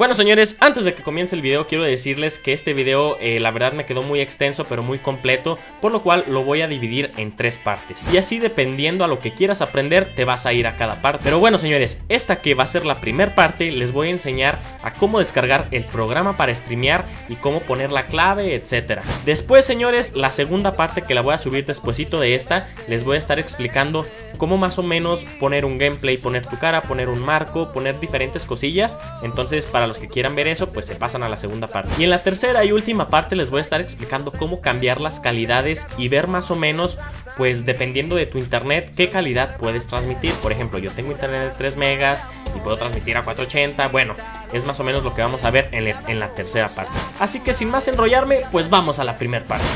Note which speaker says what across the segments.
Speaker 1: Bueno señores, antes de que comience el video quiero decirles que este video eh, la verdad me quedó muy extenso pero muy completo, por lo cual lo voy a dividir en tres partes. Y así dependiendo a lo que quieras aprender te vas a ir a cada parte. Pero bueno señores, esta que va a ser la primera parte les voy a enseñar a cómo descargar el programa para streamear y cómo poner la clave, etc. Después señores, la segunda parte que la voy a subir despuesito de esta, les voy a estar explicando cómo más o menos poner un gameplay, poner tu cara, poner un marco, poner diferentes cosillas. Entonces para los que quieran ver eso, pues se pasan a la segunda parte. Y en la tercera y última parte les voy a estar explicando cómo cambiar las calidades y ver más o menos, pues dependiendo de tu internet, qué calidad puedes transmitir. Por ejemplo, yo tengo internet de 3 megas y puedo transmitir a 480. Bueno, es más o menos lo que vamos a ver en, en la tercera parte. Así que sin más enrollarme, pues vamos a la primera parte.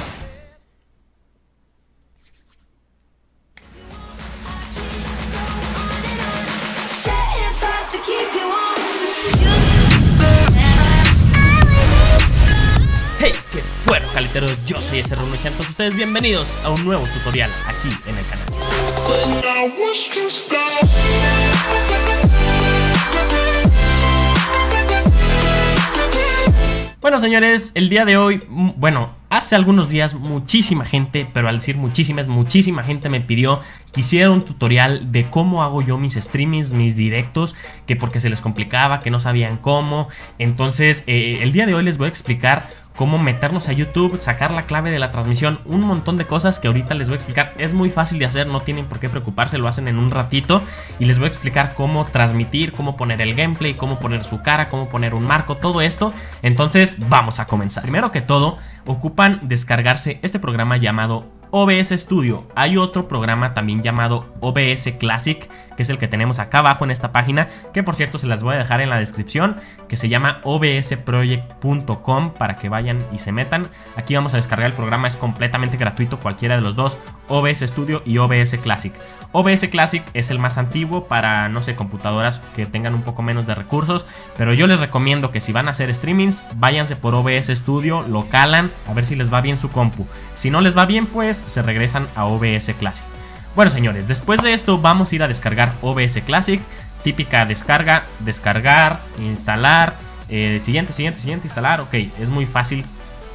Speaker 1: Bueno, caliteros, yo soy ese y sean todos ustedes bienvenidos a un nuevo tutorial aquí en el canal. Bueno señores, el día de hoy, mm, bueno, hace algunos días muchísima gente, pero al decir muchísimas, muchísima gente me pidió que hiciera un tutorial de cómo hago yo mis streamings, mis directos, que porque se les complicaba, que no sabían cómo. Entonces, eh, el día de hoy les voy a explicar cómo meternos a YouTube, sacar la clave de la transmisión, un montón de cosas que ahorita les voy a explicar. Es muy fácil de hacer, no tienen por qué preocuparse, lo hacen en un ratito y les voy a explicar cómo transmitir, cómo poner el gameplay, cómo poner su cara, cómo poner un marco, todo esto. Entonces vamos a comenzar. Primero que todo, ocupan descargarse este programa llamado OBS Studio. Hay otro programa también llamado OBS Classic, que es el que tenemos acá abajo en esta página, que por cierto se las voy a dejar en la descripción, que se llama obsproject.com para que vayan y se metan. Aquí vamos a descargar el programa, es completamente gratuito, cualquiera de los dos, OBS Studio y OBS Classic. OBS Classic es el más antiguo para, no sé, computadoras que tengan un poco menos de recursos, pero yo les recomiendo que si van a hacer streamings, váyanse por OBS Studio, lo calan, a ver si les va bien su compu. Si no les va bien, pues se regresan a OBS Classic. Bueno, señores, después de esto vamos a ir a descargar OBS Classic. Típica descarga, descargar, instalar, eh, siguiente, siguiente, siguiente, instalar. Ok, es muy fácil.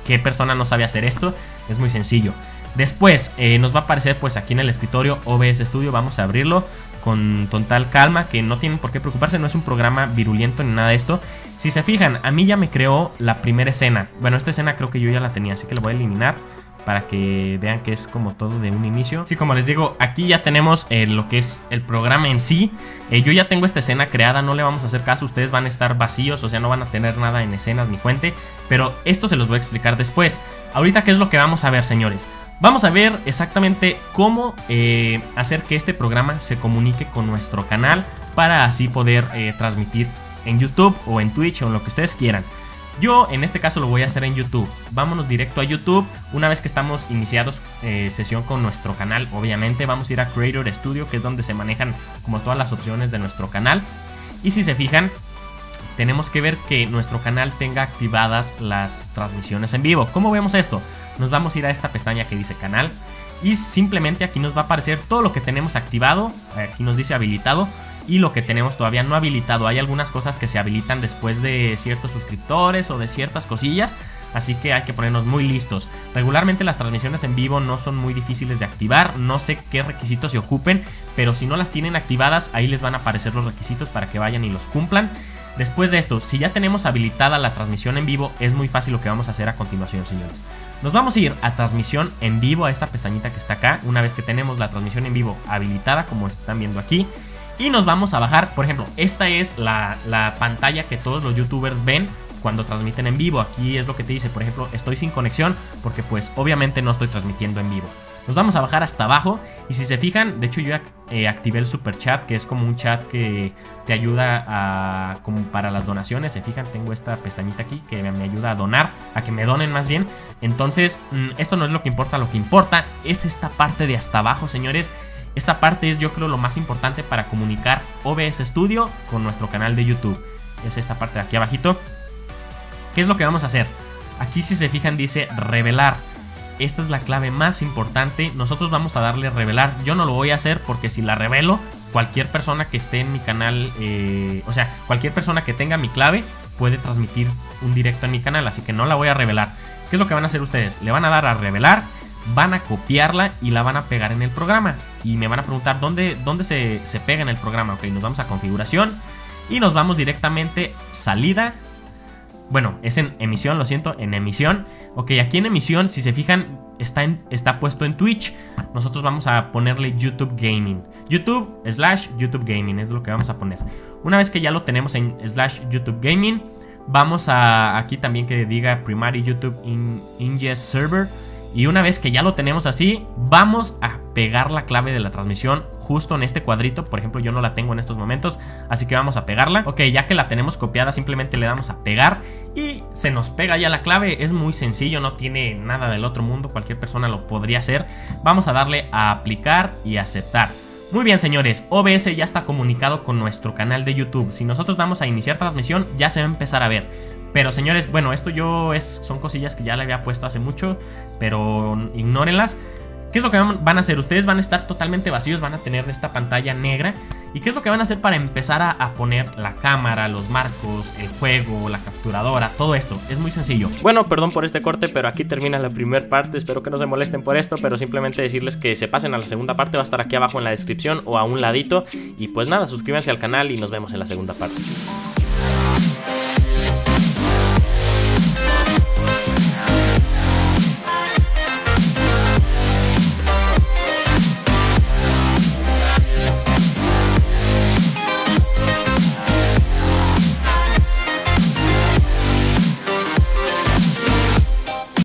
Speaker 1: ¿Qué persona no sabe hacer esto? Es muy sencillo. Después eh, nos va a aparecer pues aquí en el escritorio OBS Studio, vamos a abrirlo con total calma, que no tienen por qué preocuparse, no es un programa virulento ni nada de esto. Si se fijan, a mí ya me creó la primera escena. Bueno, esta escena creo que yo ya la tenía, así que la voy a eliminar para que vean que es como todo de un inicio. Sí, como les digo, aquí ya tenemos eh, lo que es el programa en sí. Eh, yo ya tengo esta escena creada, no le vamos a hacer caso, ustedes van a estar vacíos, o sea, no van a tener nada en escenas ni fuente, pero esto se los voy a explicar después. Ahorita, ¿qué es lo que vamos a ver, señores? Vamos a ver exactamente cómo eh, hacer que este programa se comunique con nuestro canal para así poder transmitir en YouTube o en Twitch o en lo que ustedes quieran. Yo en este caso lo voy a hacer en YouTube. Vámonos directo a YouTube. Una vez que estamos iniciados eh, sesión con nuestro canal, obviamente vamos a ir a Creator Studio, que es donde se manejan como todas las opciones de nuestro canal. Y si se fijan, tenemos que ver que nuestro canal tenga activadas las transmisiones en vivo. ¿Cómo vemos esto? Nos vamos a ir a esta pestaña que dice canal y simplemente aquí nos va a aparecer todo lo que tenemos activado, aquí nos dice habilitado y lo que tenemos todavía no habilitado. Hay algunas cosas que se habilitan después de ciertos suscriptores o de ciertas cosillas, así que hay que ponernos muy listos. Regularmente las transmisiones en vivo no son muy difíciles de activar, no sé qué requisitos se ocupen, pero si no las tienen activadas ahí les van a aparecer los requisitos para que vayan y los cumplan. Después de esto, si ya tenemos habilitada la transmisión en vivo, es muy fácil lo que vamos a hacer a continuación, señores. Nos vamos a ir a transmisión en vivo, a esta pestañita que está acá, una vez que tenemos la transmisión en vivo habilitada, como están viendo aquí. Y nos vamos a bajar, por ejemplo, esta es la, la pantalla que todos los youtubers ven cuando transmiten en vivo. Aquí es lo que te dice, por ejemplo, estoy sin conexión porque pues obviamente no estoy transmitiendo en vivo. Nos vamos a bajar hasta abajo y si se fijan, de hecho yo eh, activé el super chat, que es como un chat que te ayuda a, como para las donaciones. Se fijan, tengo esta pestañita aquí que me ayuda a donar, a que me donen más bien. Entonces, mm, esto no es lo que importa, lo que importa es esta parte de hasta abajo, señores. Esta parte es yo creo lo más importante para comunicar OBS Studio con nuestro canal de YouTube. Es esta parte de aquí abajito. ¿Qué es lo que vamos a hacer? Aquí si se fijan dice revelar esta es la clave más importante. Nosotros vamos a darle revelar. Yo no lo voy a hacer porque si la revelo, cualquier persona que esté en mi canal, eh, o sea, cualquier persona que tenga mi clave, puede transmitir un directo en mi canal, así que no la voy a revelar. ¿Qué es lo que van a hacer ustedes? Le van a dar a revelar, van a copiarla y la van a pegar en el programa. Y me van a preguntar dónde, dónde se, se pega en el programa. Ok, nos vamos a configuración y nos vamos directamente salida. Bueno, es en emisión, lo siento, en emisión. Ok, aquí en emisión, si se fijan, está, está puesto en Twitch. Nosotros vamos a ponerle YouTube Gaming. YouTube slash YouTube Gaming es lo que vamos a poner. Una vez que ya lo tenemos en slash YouTube Gaming, vamos a aquí también que diga Primary YouTube Ingest Server. Y una vez que ya lo tenemos así, vamos a pegar la clave de la transmisión justo en este cuadrito. Por ejemplo, yo no la tengo en estos momentos, así que vamos a pegarla. Ok, ya que la tenemos copiada, simplemente le damos a pegar y se nos pega ya la clave. Es muy sencillo, no tiene nada del otro mundo, cualquier persona lo podría hacer. Vamos a darle a aplicar y aceptar. Muy bien señores, OBS ya está comunicado con nuestro canal de YouTube. Si nosotros damos a iniciar transmisión, ya se va a empezar a ver. Pero señores, bueno, esto yo es, son cosillas que ya le había puesto hace mucho, pero ignórenlas. ¿Qué es lo que van a hacer? Ustedes van a estar totalmente vacíos, van a tener esta pantalla negra. ¿Y qué es lo que van a hacer para empezar a, poner la cámara, los marcos, el juego, la capturadora, todo esto? Es muy sencillo. Bueno, perdón por este corte, pero aquí termina la primera parte. Espero que no se molesten por esto, pero simplemente decirles que se pasen a la segunda parte. Va a estar aquí abajo en la descripción o a un ladito. Y pues nada, suscríbanse al canal y nos vemos en la segunda parte.